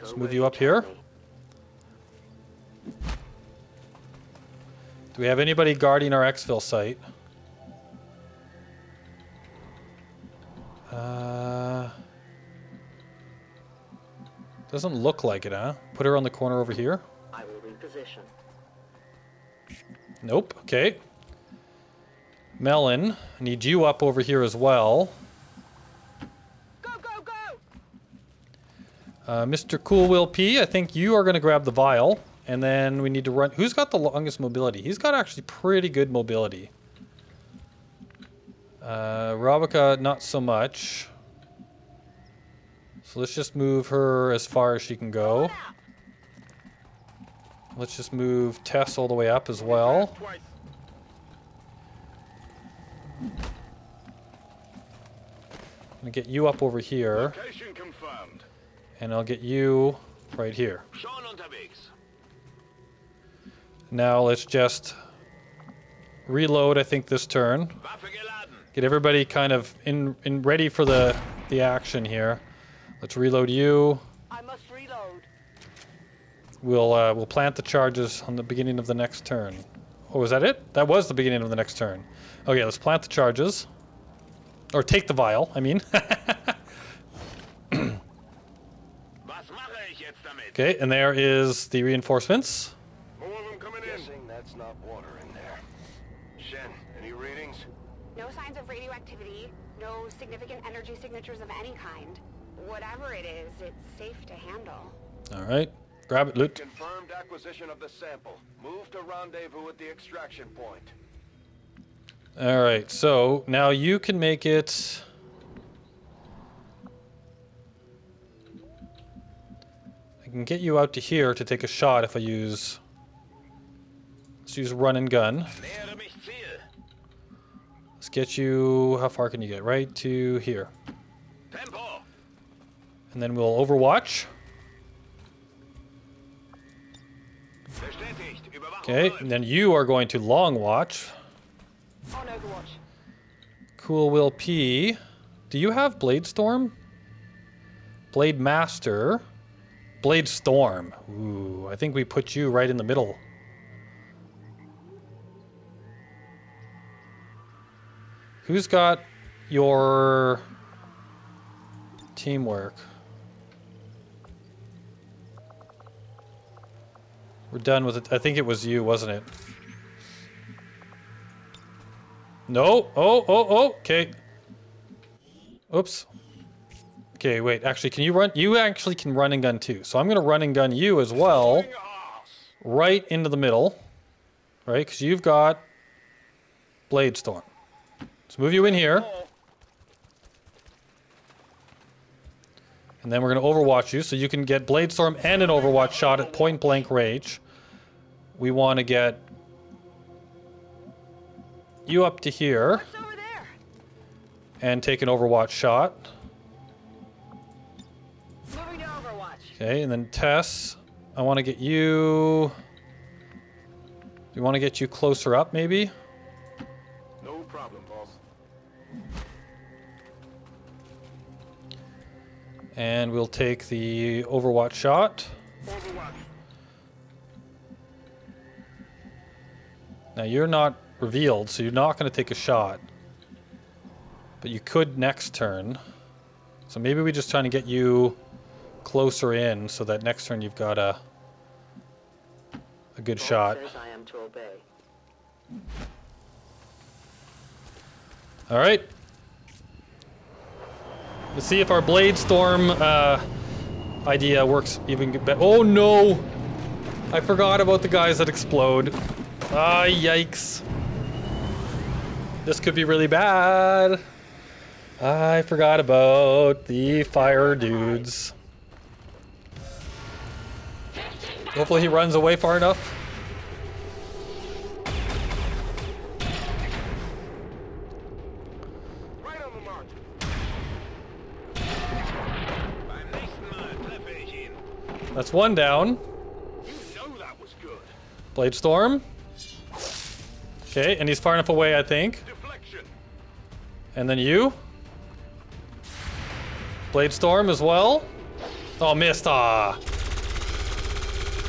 Let's move you up here. Tell me. Do we have anybody guarding our exfil site? Uh, doesn't look like it, huh? Put her on the corner over here. I will reposition. Nope. Okay. Melon, I need you up over here as well. Go, go, go! Uh, Mr. Cool Will P, I think you are going to grab the vial. And then we need to run. Who's got the longest mobility? He's got actually pretty good mobility. Uh, Robica, not so much. So let's just move her as far as she can go. Let's just move Tess all the way up as well. I'm gonna get you up over here, and I'll get you right here. Now let's just reload, I think, this turn. Get everybody kind of in, in ready for the, the action here. Let's reload you. I must reload. We'll uh, we'll plant the charges on the beginning of the next turn. Oh, is that it? That was the beginning of the next turn. Okay, let's plant the charges. Or take the vial, I mean. Was mache ich jetzt damit? okay, and there is the reinforcements. More of them coming in. Guessing that's not water in there. Shen, any readings? No signs of radioactivity, no significant energy signatures of any kind. Whatever it is, it's safe to handle. All right, grab it, loot. Confirmed acquisition of the sample. Move to rendezvous at the extraction point. All right, so now you can make it. I can get you out to here to take a shot if I use. Let's use run and gun. Nähere mich Ziel. Let's get you. How far can you get? Right to here. And then we'll overwatch. Okay, and then you are going to long watch. On Overwatch. Cool Will P. Do you have Blade Storm? Blade Master. Blade Storm. Ooh, I think we put you right in the middle. Who's got your teamwork? We're done with it. I think it was you, wasn't it? No. Oh, oh, oh. Okay. Oops. Okay, wait. Actually, can you run? You actually can run and gun too. So I'm going to run and gun you as well. Right into the middle. Right? Because you've got Blade Storm. Let's move you in here. And then we're going to overwatch you so you can get Blade Storm and an overwatch shot at point blank range. We want to get you up to here What's over there? and take an overwatch shot. Overwatch. Okay, and then Tess, I want to get you. We want to get you closer up, maybe. And we'll take the Overwatch shot. Overwatch. Now you're not revealed, so you're not going to take a shot. But you could next turn. So maybe we're just trying to get you closer in so that next turn you've got a a good shot. Says I am to obey. All right. Let's see if our Blade Storm uh, idea works even better. Oh no! I forgot about the guys that explode. Ah, yikes. This could be really bad. I forgot about the fire dudes. Hopefully he runs away far enough. That's one down. Blade Storm. Okay, and he's far enough away, I think. And then you. Blade Storm as well. Oh, missed. Ah.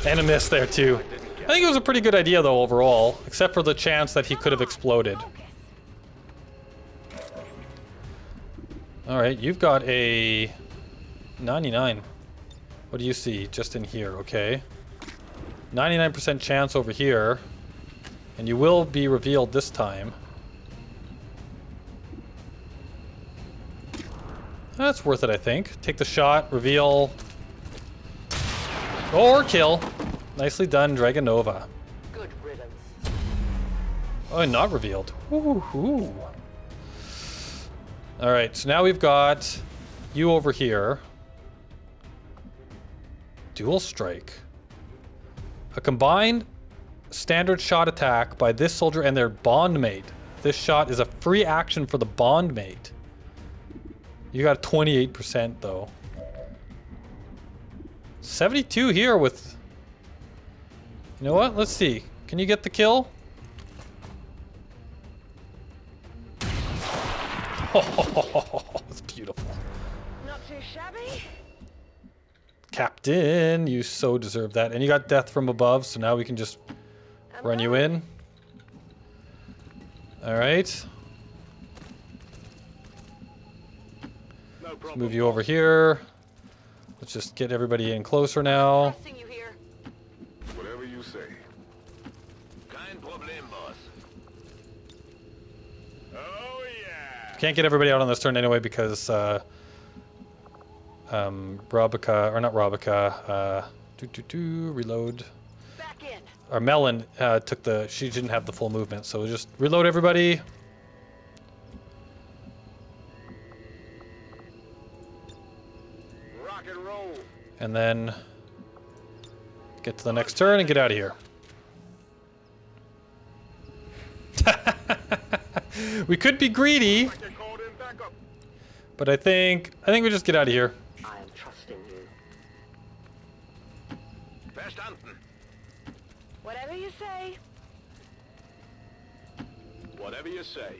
And a miss there, too. I think it was a pretty good idea though overall, except for the chance that he could have exploded. All right, you've got a 99. What do you see just in here? Okay. 99% chance over here. And you will be revealed this time. That's worth it, I think. Take the shot, reveal. Or kill. Nicely done, Dragonova. Good riddance. Oh, not revealed. Ooh, ooh. All right, so now we've got you over here. Dual strike. A combined standard shot attack by this soldier and their bond mate. This shot is a free action for the bond mate. You got 28% though. 72 here with... You know what? Let's see. Can you get the kill? Captain, you so deserve that. And you got death from above, so now we can just I'm run you in. All right. No Let's move you over here. Let's just get everybody in closer now. You here. Whatever you say. Kein Problem, boss. Oh yeah. Can't get everybody out on this turn anyway because uh, um, Robica, or not Robica, uh, doo -doo -doo, reload. Back. Or Melon uh, took the, she didn't have the full movement, so just reload everybody. Rock and roll. And then get to the next turn and get out of here. we could be greedy, Get called in backup. but I think I think we just get out of here. Say. Whatever you say.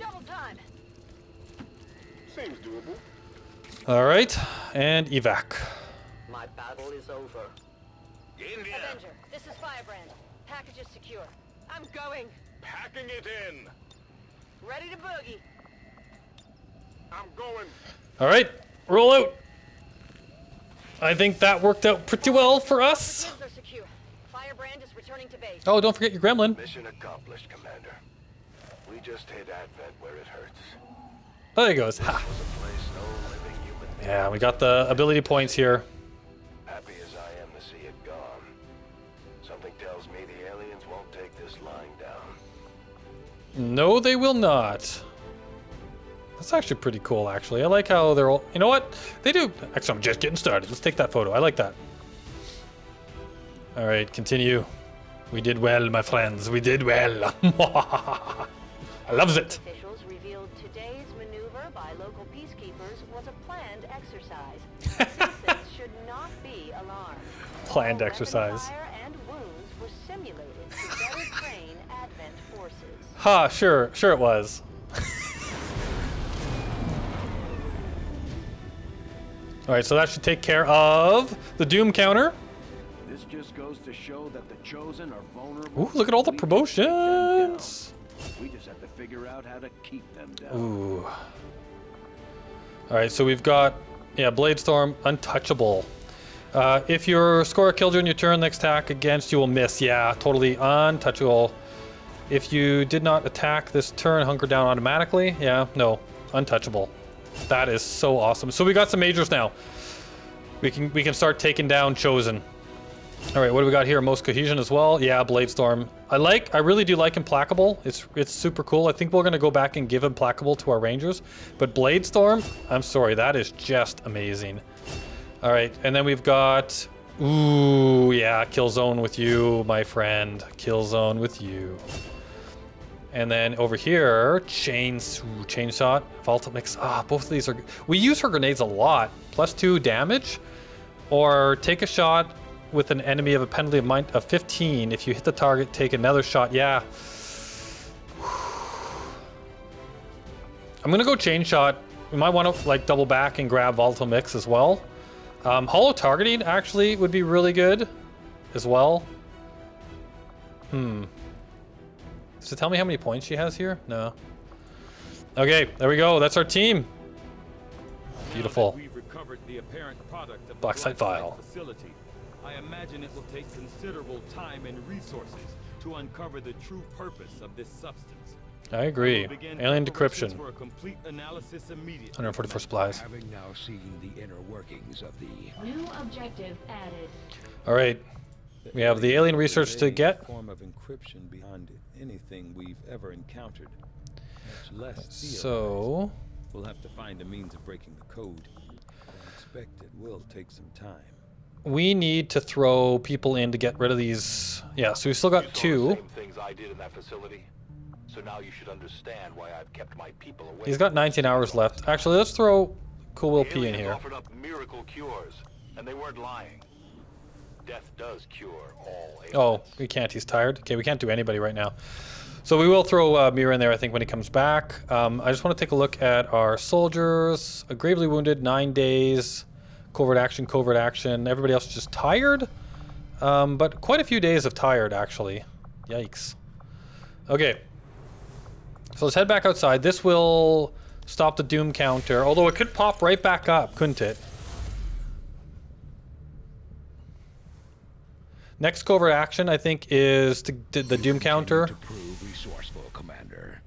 Double time. Seems doable. All right, and evac. My battle is over. In there. Avenger, this is Firebrand. Package is secure. I'm going. Packing it in. Ready to boogie. I'm going. All right, roll out. I think that worked out pretty well for us. Shields are secure. Firebrand is returning to base. Oh, don't forget your gremlin. Mission accomplished, Commander. We just hit Advent where it hurts. Oh, there he goes. Ha. was a place no living human being. Yeah, we got the ability points here. Happy as I am to see it gone. Something tells me the aliens won't take this lying down. No, they will not. That's actually pretty cool, actually. I like how they're all. You know what? They do. Actually, I'm just getting started. Let's take that photo. I like that. All right, continue. We did well, my friends. We did well. I loves it. Officials revealed today's maneuver by local peacekeepers was a planned exercise. Citizens should not be alarmed. Planned exercise. Fire and wounds were simulated to better train Advent forces. Ha, sure, sure it was. All right, so that should take care of the Doom counter. Just goes to show that the chosen are vulnerable. Ooh, look at all the We can keep them down. promotions. We just have to figure out how to keep them down. Ooh. All right, so we've got, yeah, Blade Storm, untouchable. Uh, if your score a kill during your turn, next attack against you will miss. Yeah, totally untouchable. If you did not attack this turn, hunker down automatically. Yeah, no, untouchable. That is so awesome. So we got some majors now. We can we can start taking down chosen. All right, what do we got here? Most cohesion as well. Yeah, Blade Storm. I like. I really do like Implacable. It's it's super cool. I think we're gonna go back and give Implacable to our Rangers. But Blade Storm, I'm sorry, that is just amazing. All right, and then we've got. Ooh, yeah, Killzone with you, my friend. Killzone with you. And then over here, chains, ooh, chain shot, volatile mix. Ah, both of these are. We use her grenades a lot. Plus two damage, or take a shot with an enemy of a penalty of, min- of 15. If you hit the target, take another shot. Yeah. I'm gonna go chain shot. We might want to like double back and grab volatile mix as well. Um, holo targeting actually would be really good. as well. Hmm. Does it tell me how many points she has here? No. Okay, there we go. That's our team. Beautiful. Now We've recovered the apparent product of the Black site file. facility. I imagine it will take considerable time and resources to uncover the true purpose of this substance. I agree. Alien decryption. For a complete analysis 144 supplies. Having now seen the inner workings of the New objective added. All right. We have the alien research to get. form of encryption beyond anything we've ever encountered. Less. So, We'll have to find a means of breaking the code. I expect it will take some time. We need to throw people in to get rid of these. Yeah, so we still got two. the same things I did in that facility. So now you should understand why I've kept my people away. He's got 19 hours left. Actually, let's throw Cool Will P in here. offered up miracle cures, and they weren't lying. Death does cure all ailments. Oh, we can't. He's tired. Okay, we can't do anybody right now. So we will throw uh, Mira in there, I think, when he comes back. Um, I just want to take a look at our soldiers. A gravely wounded, nine days. Covert action, covert action. Everybody else is just tired. Um, but quite a few days of tired, actually. Yikes. Okay. So let's head back outside. This will stop the doom counter, although it could pop right back up, couldn't it? Next covert action, I think, is to, to the doom counter. To prove resourceful, Commander.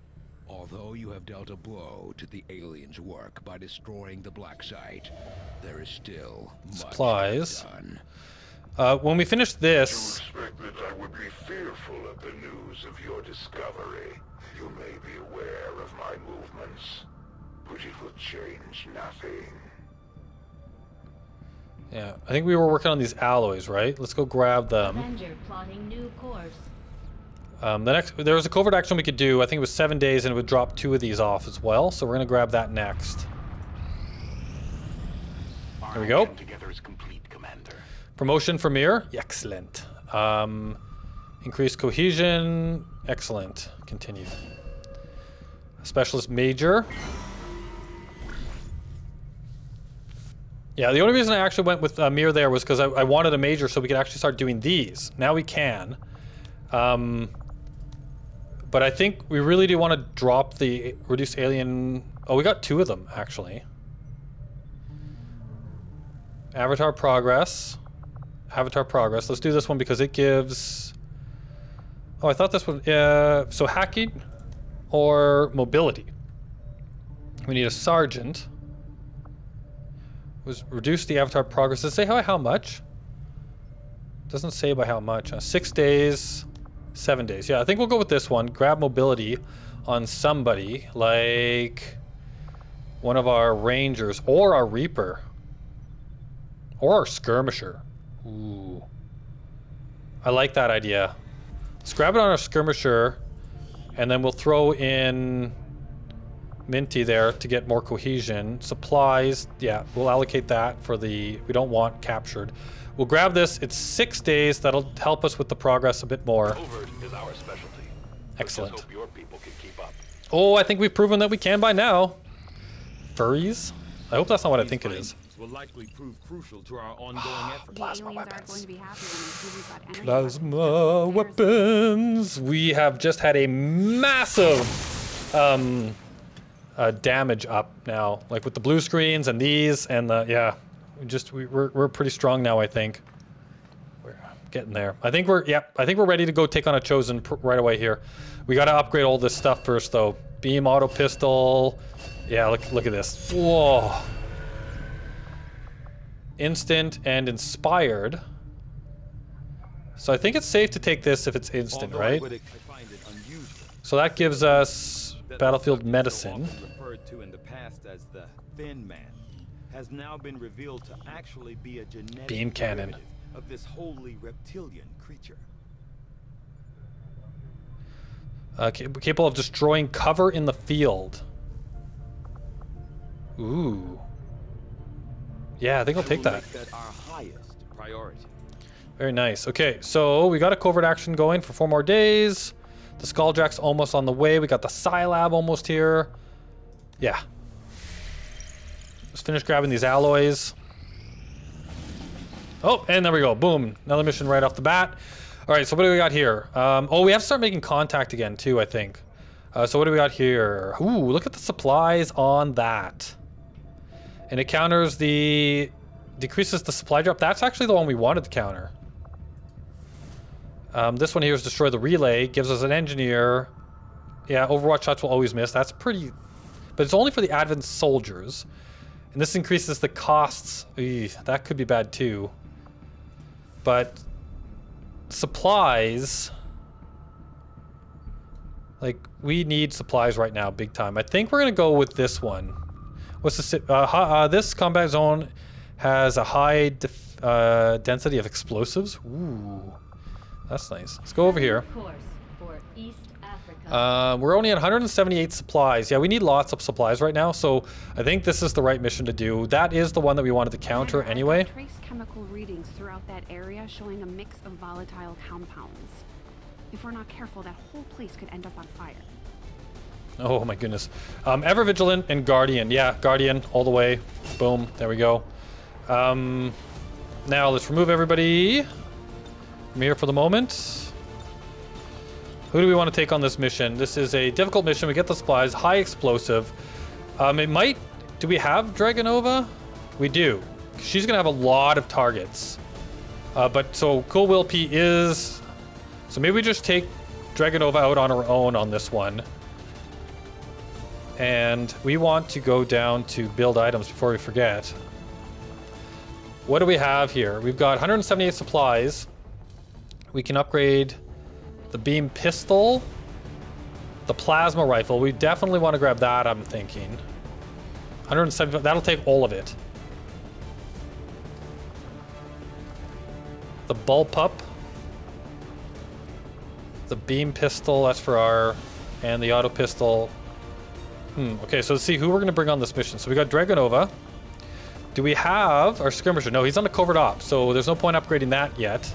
Although you have dealt a blow to the aliens' work by destroying the black site, there is still much to be Supplies. done. Uh, when we finish this, expect that I would be fearful at the news of your discovery. You may be aware of my movements, but it will change nothing. yeah, I think we were working on these alloys, right? Let's go grab them. Avenger plotting new course. Um, the next, there was a covert action we could do. I think it was seven days, and it would drop two of these off as well. So we're gonna grab that next. There we go. Together is complete, Commander. Promotion for Mir, excellent. Um, increased cohesion, excellent. Continue. Specialist Major. Yeah, the only reason I actually went with uh, Mir there was because I, I wanted a major so we could actually start doing these. Now we can. Um, but I think we really do want to drop the reduced alien... Oh, we got two of them, actually. Avatar Progress. Avatar Progress. Let's do this one because it gives... Oh, I thought this one... Uh, so hacking or mobility. We need a sergeant. Was reduce the Avatar Progress. Does it say how, how much? Doesn't say by how much. Uh, six days, seven days. Yeah, I think we'll go with this one. Grab mobility on somebody like one of our rangers or our reaper or our skirmisher. Ooh, I like that idea. Let's grab it on our skirmisher, and then we'll throw in Minty there to get more cohesion. Supplies, yeah, we'll allocate that for the. We don't want captured. We'll grab this. It's six days. That'll help us with the progress a bit more. Is our specialty. Excellent. Your people can keep up. Oh, I think we've proven that we can by now. Furries? I hope that's not what I think it is. Will likely prove crucial to our ongoing efforts. Plasma weapons. going to be happy when they see we've Plasma weapons. We have just had a massive um, uh, damage up now, like with the blue screens and these and the yeah. We just we, we're we're pretty strong now. I think we're getting there. I think we're yeah. I think we're ready to go take on a chosen pr- right away here. We got to upgrade all this stuff first though. Beam auto pistol. Yeah, look look at this. Whoa. Instant and inspired. So I think it's safe to take this if it's instant, Although right? would- I find it So that gives us that battlefield medicine. referred to in the past as the Thin Man has now been revealed to actually be a genetic Beam cannon. of this wholly reptilian creature. Uh, ca- capable of destroying cover in the field. Ooh. Yeah, I think I'll take that. that our highest priority. Very nice. Okay, so we got a covert action going for four more days. The Skulljack's almost on the way. We got the Psi Lab almost here. Yeah. Let's finish grabbing these alloys. Oh, and there we go. Boom. Another mission right off the bat. All right, so what do we got here? Um, oh, we have to start making contact again, too, I think. Uh, so what do we got here? Ooh, look at the supplies on that. And it counters the... Decreases the supply drop. That's actually the one we wanted to counter. Um, this one here is destroy the relay. Gives us an engineer. Yeah, Overwatch shots will always miss. That's pretty... But it's only for the Advent soldiers. And this increases the costs. That could be bad too. But supplies... Like, we need supplies right now, big time. I think we're going to go with this one. What's the... Uh, uh, this combat zone has a high uh, density of explosives. Ooh. That's nice. Let's go over here. Uh, we're only at 178 supplies. Yeah, we need lots of supplies right now, so I think this is the right mission to do. That is the one that we wanted to counter anyway. Trace chemical readings throughout that area showing a mix of volatile compounds. If we're not careful, that whole place could end up on fire. Oh my goodness. Um, Ever Vigilant and Guardian. Yeah, Guardian all the way. Boom. There we go. Um, now let's remove everybody from here for the moment. Who do we want to take on this mission? This is a difficult mission. We get the supplies, high explosive. Um, it might... Do we have Dragonova? We do. She's going to have a lot of targets. Uh, but so Cool Will P is... So maybe we just take Dragonova out on her own on this one. And we want to go down to build items before we forget. What do we have here? We've got 178 supplies. We can upgrade the beam pistol, the plasma rifle. We definitely want to grab that, I'm thinking. 170, that'll take all of it. The bullpup. The beam pistol, that's for our, and the auto pistol. Hmm, okay, so let's see who we're going to bring on this mission. So we got Dragonova. Do we have our skirmisher? No, he's on the covert op, so there's no point upgrading that yet.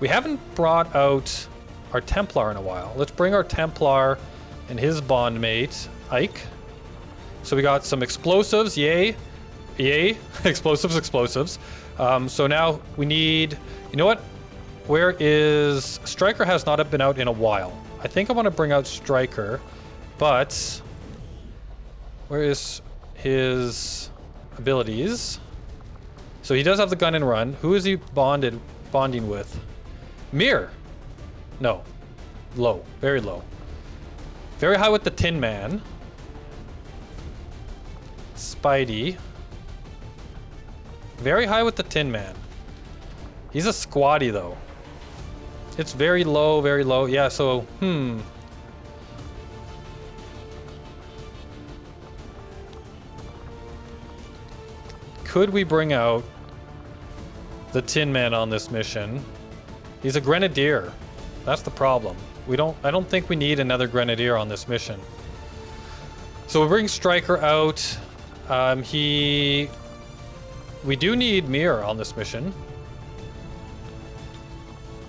We haven't brought out our Templar in a while. Let's bring our Templar and his bond mate, Ike. So we got some explosives, yay. Yay, explosives, explosives. Um, so now we need, you know what? Where is, Striker has not been out in a while. I think I want to bring out Striker, but where is his abilities? So he does have the gun and run. Who is he bonded, bonding with? Mir. No. Low. Very low. Very high with the Tin Man. Spidey. Very high with the Tin Man. He's a squaddie, though. It's very low, very low. Yeah, so, hmm. Could we bring out the Tin Man on this mission? He's a Grenadier. That's the problem. We don't. I don't think we need another Grenadier on this mission. So we bring Striker out. Um, he... We do need Mir on this mission.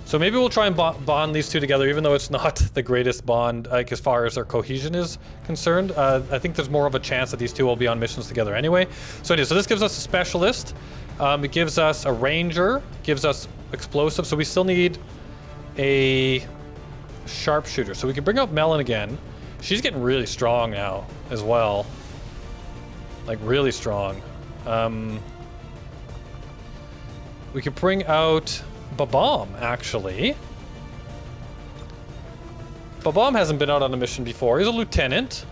So maybe we'll try and bond these two together, even though it's not the greatest bond, like as far as their cohesion is concerned. Uh, I think there's more of a chance that these two will be on missions together anyway. So anyway, So this gives us a specialist. Um, it gives us a ranger. Gives us explosive. So we still need a sharpshooter. So we can bring up Melon again. She's getting really strong now as well. Like really strong. Um, we could bring out Babam, actually. Babam hasn't been out on a mission before. He's a lieutenant.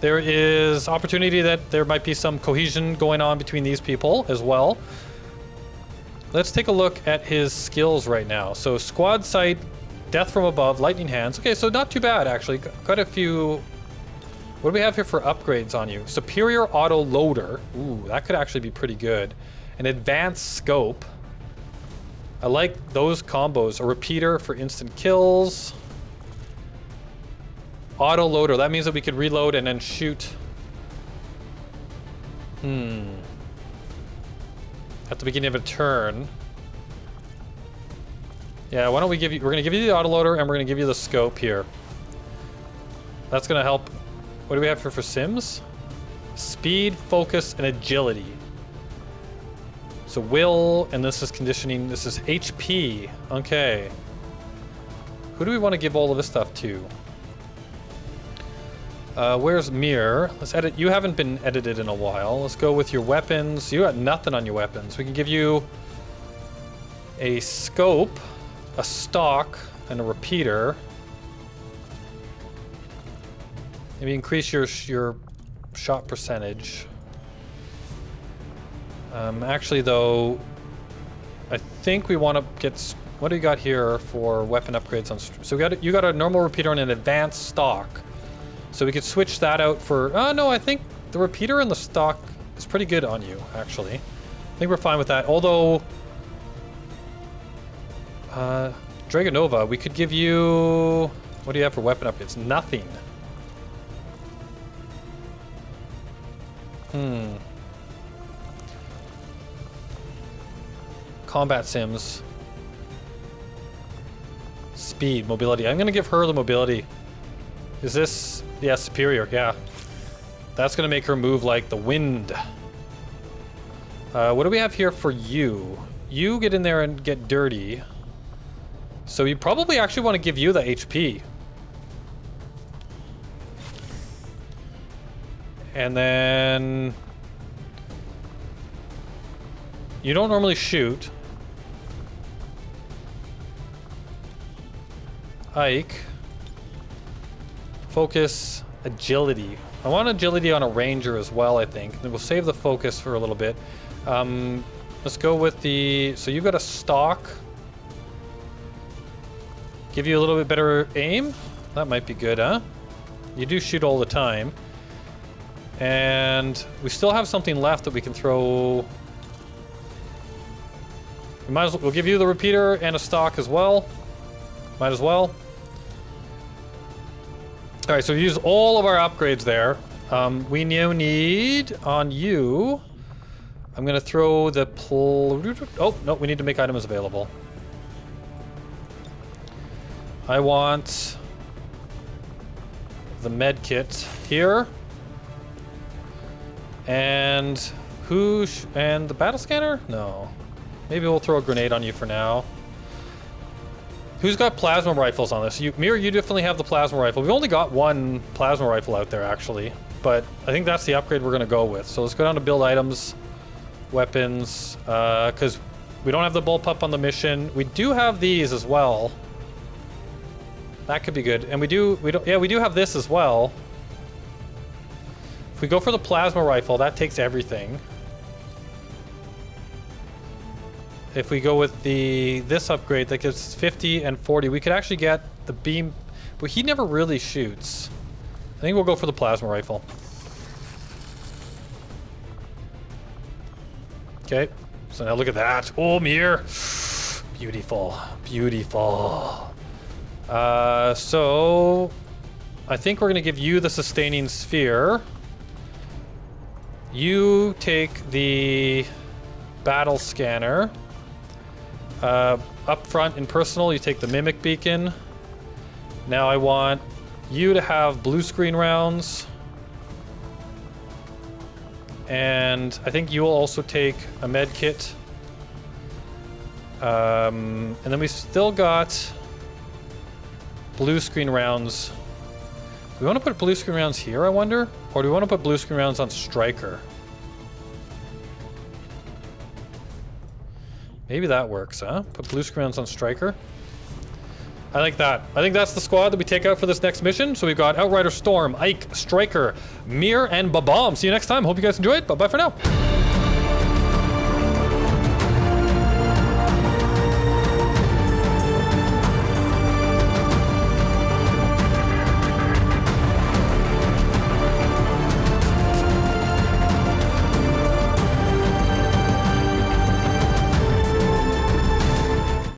There is opportunity that there might be some cohesion going on between these people as well. Let's take a look at his skills right now. So squad sight, death from above, lightning hands. Okay, so not too bad actually. Got a few. What do we have here for upgrades on you? Superior auto loader. Ooh, that could actually be pretty good. An advanced scope. I like those combos. A repeater for instant kills. Auto loader. That means that we could reload and then shoot. Hmm at the beginning of a turn. Yeah, why don't we give you, we're gonna give you the autoloader and we're gonna give you the scope here. That's gonna help. What do we have for, for Sims? Speed, focus, and agility. So will, and this is conditioning, this is HP. Okay. Who do we want to give all of this stuff to? Uh, where's Mir? Let's edit. You haven't been edited in a while. Let's go with your weapons. You got nothing on your weapons. We can give you a scope, a stock, and a repeater. Maybe increase your your shot percentage. Um, actually, though, I think we want to get. What do you got here for weapon upgrades on? So we got you got a normal repeater and an advanced stock. So we could switch that out for. Oh no, I think the repeater and the stock is pretty good on you. Actually, I think we're fine with that. Although, uh, Dragonova, we could give you. What do you have for weapon upgrades? Nothing. Hmm. Combat sims. Speed, mobility. I'm gonna give her the mobility. Is this... Yeah, superior, yeah. That's gonna make her move like the wind. Uh, what do we have here for you? You get in there and get dirty. So you probably actually want to give you the HP. And then... You don't normally shoot. Ike. Focus, agility. I want agility on a ranger as well, I think. We'll save the focus for a little bit. Um, let's go with the... So you've got a stock. Give you a little bit better aim? That might be good, huh? You do shoot all the time. And we still have something left that we can throw... We might as well, we'll give you the repeater and a stock as well. Might as well. All right, so we use all of our upgrades there. Um, we now need on you. I'm gonna throw the pl Oh no, we need to make items available. I want the med kit here. And who and the battle scanner? No. Maybe we'll throw a grenade on you for now. Who's got plasma rifles on this? You, Mir, you definitely have the plasma rifle. We've only got one plasma rifle out there, actually. But I think that's the upgrade we're going to go with. So let's go down to build items, weapons, because uh, we don't have the bullpup on the mission. We do have these as well. That could be good. And we do, we don't, yeah, we do have this as well. If we go for the plasma rifle, that takes everything. If we go with the this upgrade, that gives 50 and 40. We could actually get the beam, but he never really shoots. I think we'll go for the plasma rifle. Okay, so now look at that. Oh, Mir. Beautiful, beautiful. Uh, so I think we're gonna give you the sustaining sphere. You take the battle scanner. Uh, up front in personal, you take the Mimic Beacon. Now I want you to have blue screen rounds. And I think you will also take a med kit. Um, and then we still got blue screen rounds. Do we want to put blue screen rounds here, I wonder? Or do we want to put blue screen rounds on Striker? Maybe that works, huh? Put blue screens on Striker. I like that. I think that's the squad that we take out for this next mission. So we've got Outrider Storm, Ike, Striker, Mir, and Babam. See you next time. Hope you guys enjoyed. Bye-bye for now.